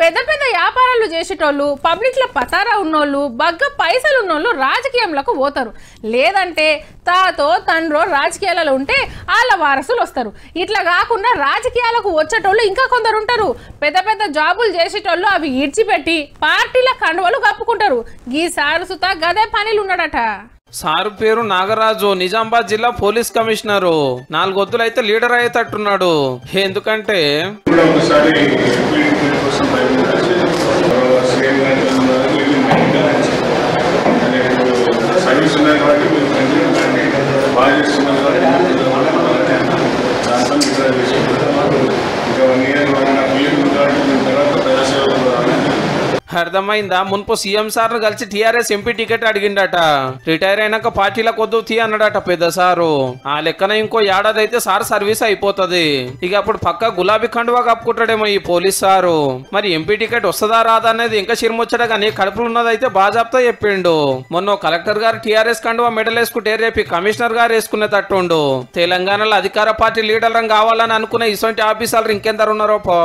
పెద్ద పెద్ద వ్యాపారాలు చేసేటోళ్ళు పబ్లిక్లో పతారా ఉన్నోళ్ళు బగ్గ పైసలు ఉన్నోళ్ళు రాజకీయంలోకి పోతారు. లేదంటే తాతో తండ్రో రాజకీయాలలో ఉంటే వాళ్ళ వారసులు వస్తారు. ఇట్లా కాకుండా రాజకీయాలకు వచ్చేటోళ్ళు ఇంకా కొందరు ఉంటారు. పెద్ద పెద్ద జాబులు చేసేటోళ్ళు అవి ఇడ్చిపెట్టి పార్టీల కండువలు కప్పుకుంటారు. ఈ సారు సుత గదే పనిలు ఉన్నాడట. సారు పేరు నాగరాజు నిజామాబాద్ జిల్లా పోలీస్ కమిషనరు. నాలుగొద్దులు అయితే లీడర్ అయ్యేటట్టున్నాడు. ఎందుకంటే సర్వీస్ ఉన్నాయి కాబట్టి మీరు కంటిన్యూ అర్థమైందా? మున్పు సీఎం సార్ కలిసి టీఆర్ఎస్ ఎంపీ టికెట్ అడిగిండట. రిటైర్ అయినాక పార్టీల కొద్దు తీ అన్నాడట పెద్ద సారు. ఆ లెక్కన ఇంకో ఏడాది అయితే సార్ సర్వీస్ అయిపోతుంది. ఇక అప్పుడు పక్క గులాబీ కండువా కప్పుకుంటాడేమో ఈ పోలీస్ సారు. మరి ఎంపీ టికెట్ వస్తుందా రాదా అనేది ఇంకా చిరుమొచ్చట కానీ కడుపులో ఉన్నదైతే బాజాబ్తా చెప్పిండు. మొన్న కలెక్టర్ గారు టీఆర్ఎస్ కండువా మెడల్ వేసుకుంటే రేపు కమిషనర్ గారు వేసుకునేటట్టుండు. తెలంగాణలో అధికార పార్టీ లీడర్ కావాలని అనుకునే ఇటువంటి ఆఫీసర్లు ఇంకెందరు ఉన్నారో పో